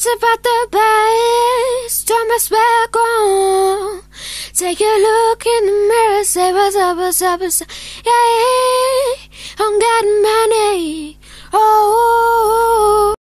Thoughts about the best, turn my back on. Take a look in the mirror, say what's up, what's up, what's up. Yeah, I'm getting mad.